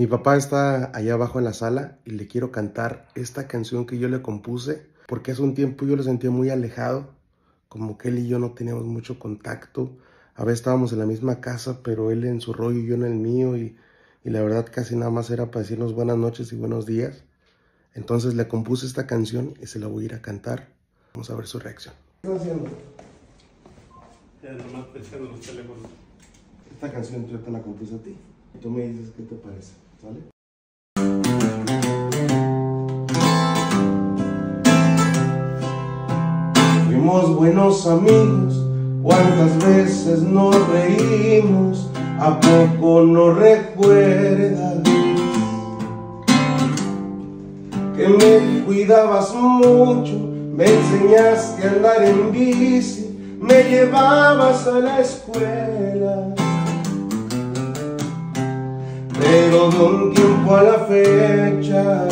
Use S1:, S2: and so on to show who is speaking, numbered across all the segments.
S1: Mi papá está allá abajo en la sala y le quiero cantar esta canción que yo le compuse porque hace un tiempo yo lo sentía muy alejado, como que él y yo no teníamos mucho contacto. A veces estábamos en la misma casa, pero él en su rollo y yo en el mío y, y la verdad casi nada más era para decirnos buenas noches y buenos días. Entonces le compuse esta canción y se la voy a ir a cantar. Vamos a ver su reacción. ¿Qué estás haciendo?
S2: Ya nomás los teléfonos.
S1: Esta canción yo te la compuse a ti. Y tú me dices qué te parece, Fuimos buenos amigos, cuántas veces nos reímos, ¿a poco no recuerdas? Que me cuidabas mucho, me enseñaste a andar en bici, me llevabas a la escuela. Pero a la fecha,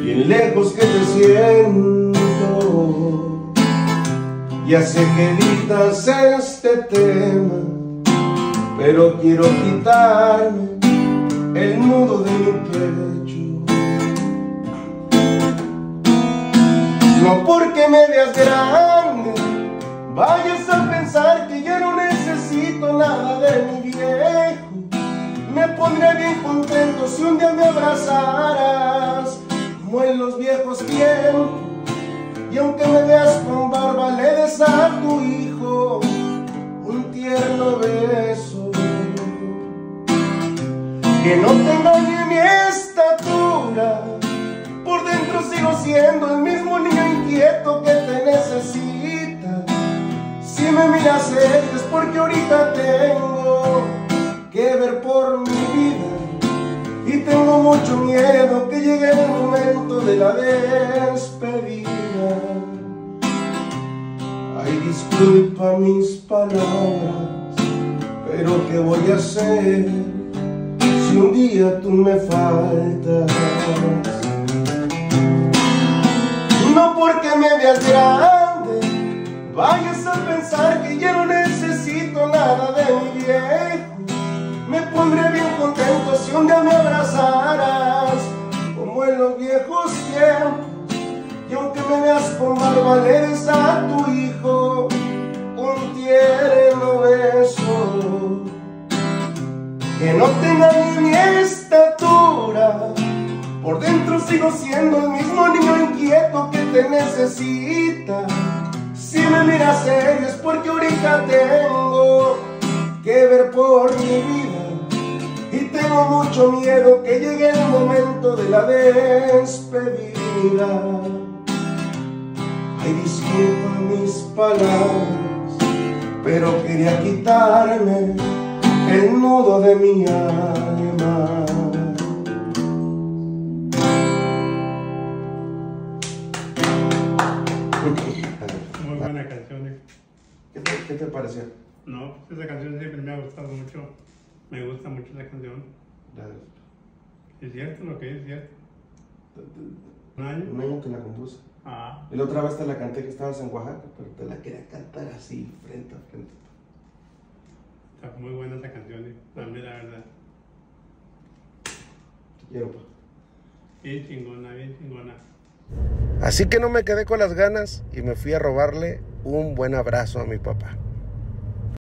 S1: bien lejos que te siento, ya sé que evitas este tema, pero quiero quitarme el nudo de mi pecho. No porque me veas grande, vayas a pensar que ya no necesito pondré bien contento si un día me abrazaras, como en los viejos tiempos. Y aunque me veas con barba, le des a tu hijo un tierno beso que no tenga ni mi estatura. Por dentro sigo siendo el mismo niño inquieto que te necesita. Si me miras es porque ahorita tengo mucho miedo que llegue el momento de la despedida. Ay, disculpa mis palabras, pero ¿qué voy a hacer? si un día tú me faltas. No porque me veas grande, vayas a pensar que ya Y aunque me veas le des a tu hijo un tierno beso que no tenga ni mi estatura. Por dentro sigo siendo el mismo niño inquieto que te necesita. Si me miras serio es porque ahorita tengo que ver por mi vida. Y tengo mucho miedo que llegue el momento de la despedida. Ay, disculpa mis palabras, pero quería quitarme el nudo de mi alma.
S2: Muy buena canción. eh.
S1: ¿Qué te, qué te pareció?
S2: No, pues esa canción siempre me ha gustado mucho. Me gusta mucho esa canción. Es cierto lo que es cierto. Un año.
S1: Un año que la compuse.
S2: Ah,
S1: Y la otra vez te la canté que estabas en Oaxaca, pero te la quería cantar así, frente a frente.
S2: está muy buena esa canción. eh. Mí la verdad.
S1: Te quiero, pa.
S2: Bien chingona, bien chingona.
S1: Así que no me quedé con las ganas y me fui a robarle un buen abrazo a mi papá.